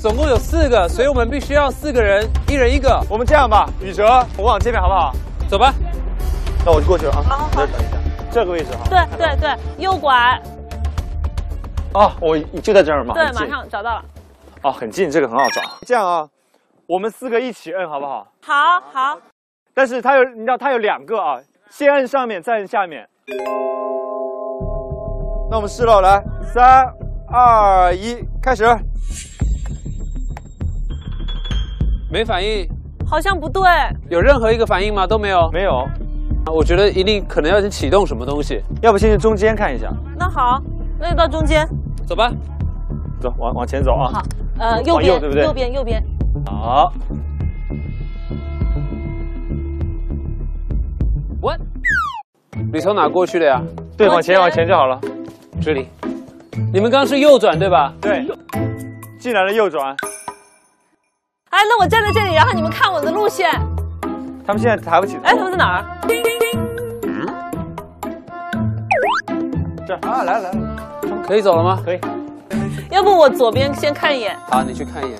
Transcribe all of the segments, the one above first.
总共有四个，所以我们必须要四个人，一人一个。我们这样吧，宇哲，我往这边好不好？走吧。那我就过去了啊。好好好，等一下这个位置哈。对对对，右拐，啊，我就在这儿嘛。对，马。上找到了。哦，很近，这个很好找。这样啊，我们四个一起摁好不好？好好，但是它有，你知道它有两个啊，先摁上面，再摁下面。那我们试了，来，三、二、一，开始。没反应，好像不对。有任何一个反应吗？都没有。没有，我觉得一定可能要先启动什么东西。要不先去中间看一下。那好，那就到中间。走吧。走，往往前走啊。好，呃，右边，右对不对右边，右边。好。What？你从哪过去的呀？对，往前往前就好了。这里。你们刚刚是右转对吧？对，进来了右转。哎，那我站在这里，然后你们看我的路线。他们现在抬不起头。哎，他们在哪儿？这啊，来来来，可以走了吗？可以。要不我左边先看一眼，好，你去看一眼。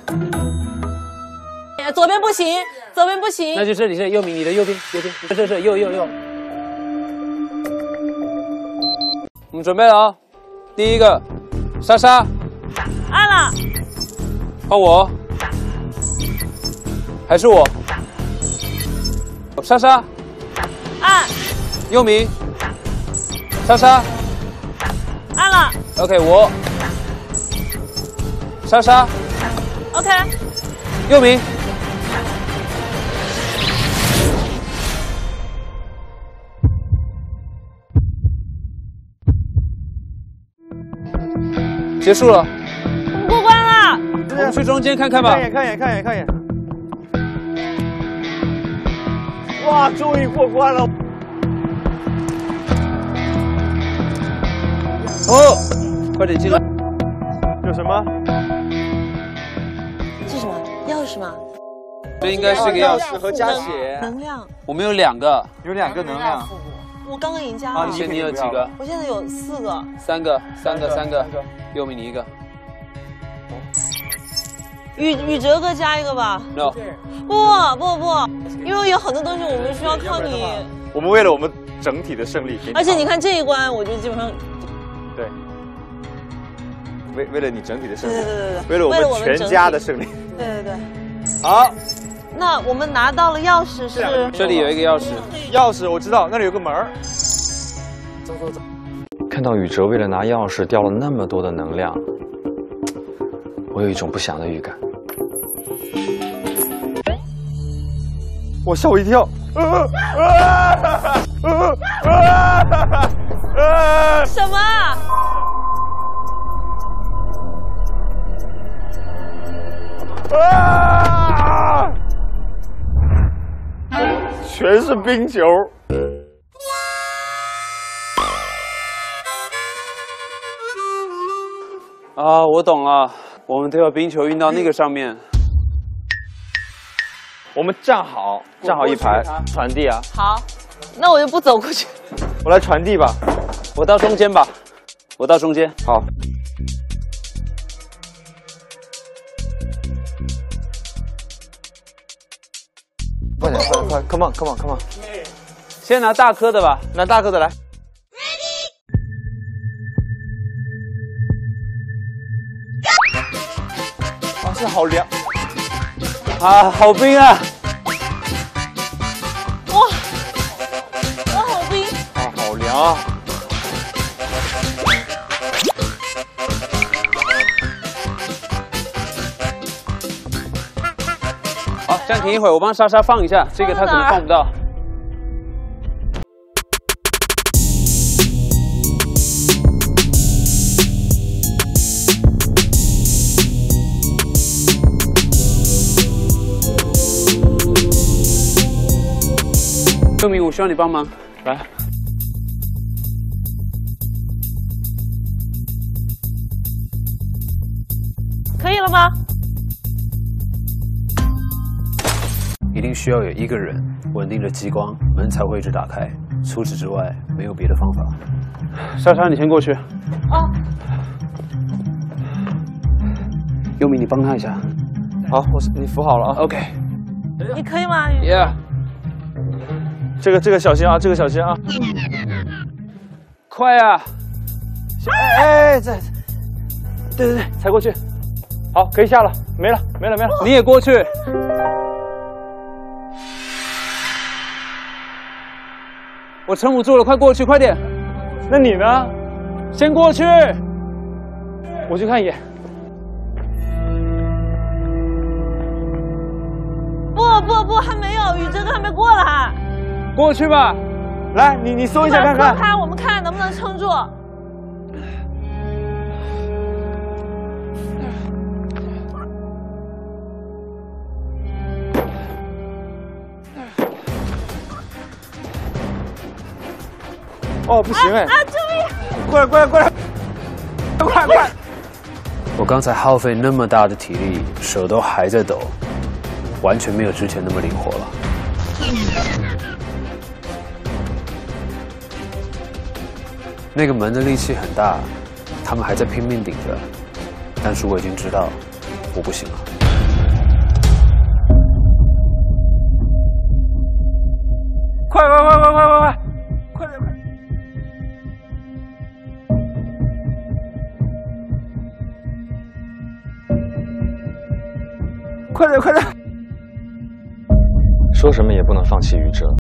哎左边不行，左边不行那。就这里，是右边，你的右边，右边，这这这右右右。我们准备了啊、第一个，莎莎，按了，换我，还是我？莎莎，按，又明，莎莎按了。，OK，我，莎莎，OK，又明，结束了，我们过关了。我们去中间看看吧看一。眼，看一眼，看一眼，看一眼。哇，终于过关了！哦，快点进来。有什么？这是什么？钥匙吗？这应该是个钥匙，和加血，能量。我们有两个，有两个能量。我刚刚已经加了啊你。先你有几个？我现在有四个。三个，三个，三个。右明你一个宇宇哲哥加一个吧。，no，不不不，因为有很多东西我们需要靠你。我们为了我们整体的胜利，而且你看这一关，我就基本上对，为为了你整体的胜利对对，对对对，为了我们全家的胜利。对对对。好，那我们拿到了钥匙是这里有一个钥匙，钥匙我知道，那里有个门儿。看到宇哲为了拿钥匙掉了那么多的能量，我有一种不祥的预感。我吓我一跳。呃啊呃啊啊什么啊？啊！全是冰球。啊，我懂了，我们得把冰球运到那个上面。我们站好，站好一排，传递啊！好，那我就不走过去。我来传递吧。我到中间吧，我到中间。好，快点，快点，快！Come on，Come on，Come on！先拿大颗的吧。拿大颗的来。啊，这好凉！啊，好冰啊！哇，哇，好冰！啊，好凉啊！好，暂停一会儿，我帮莎莎放一下，这个她可能放不到。佑明，我需要你帮忙。来，可以了吗？一定需要有一个人稳定着激光，门才会一直打开。除此之外，没有别的方法。莎莎，你先过去。哦，优米，你帮他一下。好，我你扶好了啊。OK，你可以吗？Yeah，这个这个小心啊，这个小心啊。快呀、哎哎，在，对对对，踩过去。好，可以下了，没了没了没了，你也过去。我撑不住了，快过去，快点。那你呢？先过去。我去看一眼。不不不，还没有，过去吧。来，你你搜一下看看。我们看能不能撑住。哦，不行哎。啊！救命！过来过来过来，快快！我刚才耗费那么大的体力，手都还在抖，完全没有之前那么灵活了。那个门的力气很大，他们还在拼命顶着，但是我已经知道我不行了。快快快快快快快！快点快！快点快点！说什么也不能放弃于哲。